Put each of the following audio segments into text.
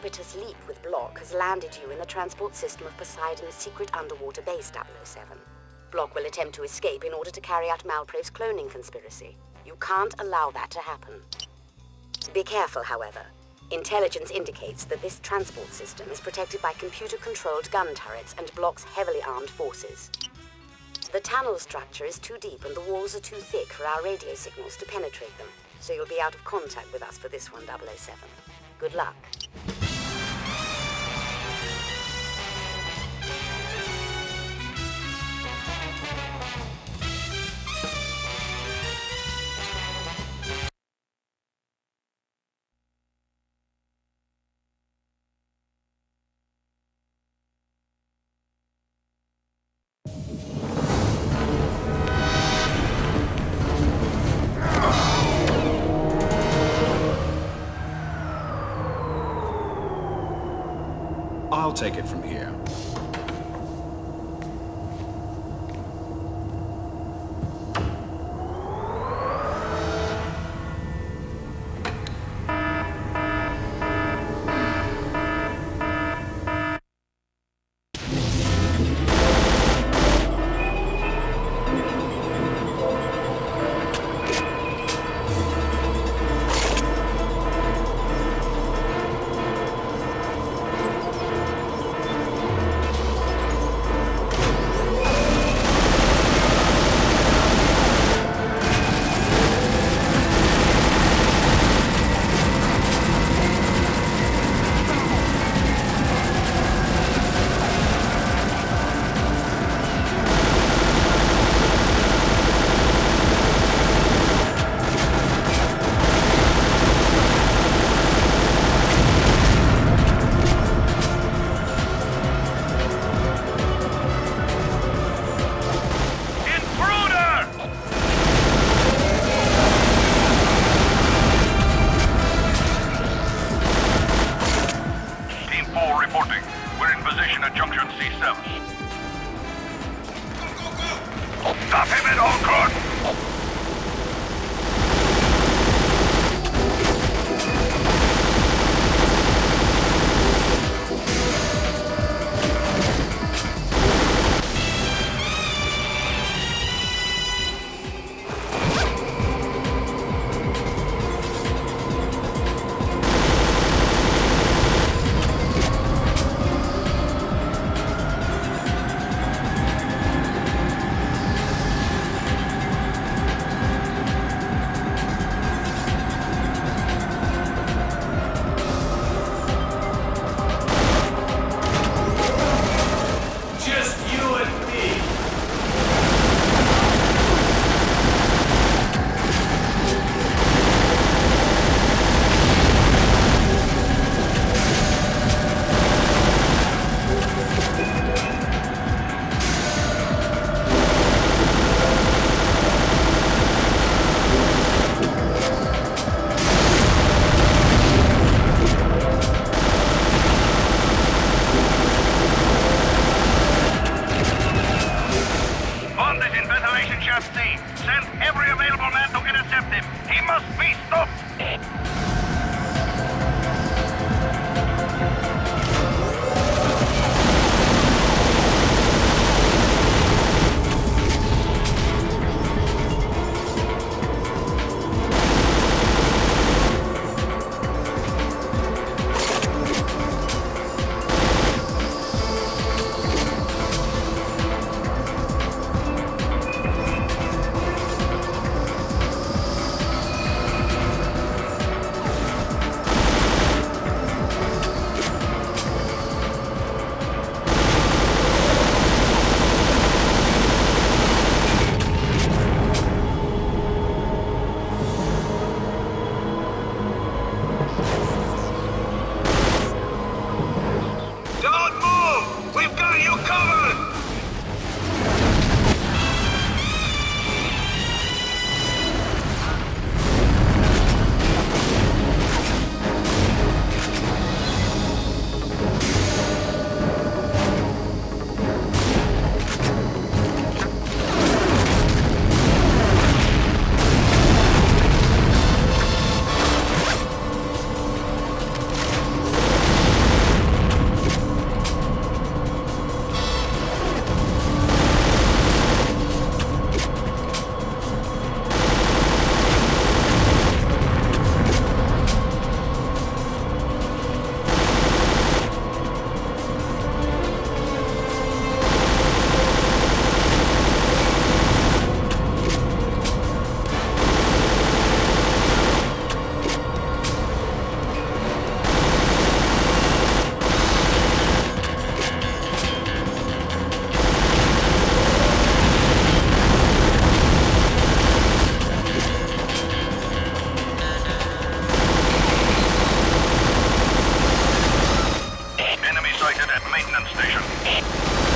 precipitous leap with Bloch has landed you in the transport system of Poseidon's secret underwater base 007. Bloch will attempt to escape in order to carry out Malprave's cloning conspiracy. You can't allow that to happen. Be careful, however. Intelligence indicates that this transport system is protected by computer-controlled gun turrets and Bloch's heavily armed forces. The tunnel structure is too deep and the walls are too thick for our radio signals to penetrate them, so you'll be out of contact with us for this one, 007. Good luck. Take it from here. Sighted at maintenance station.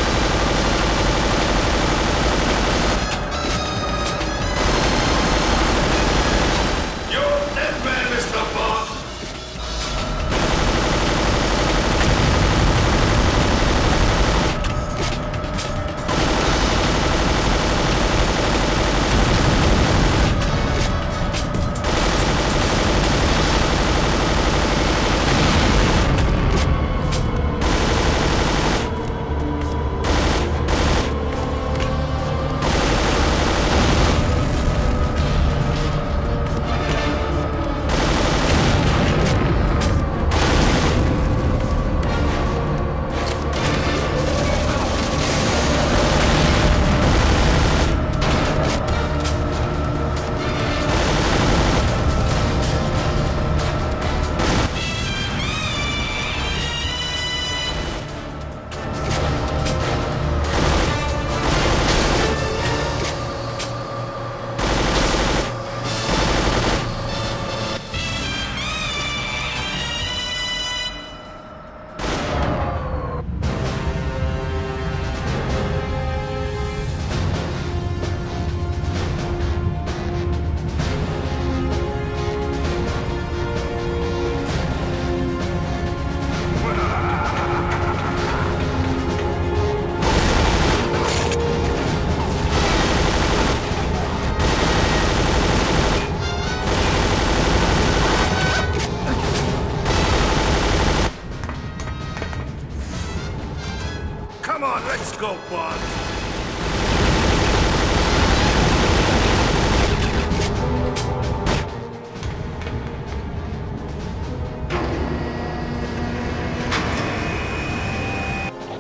Go, Bond.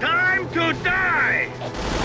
Time to die!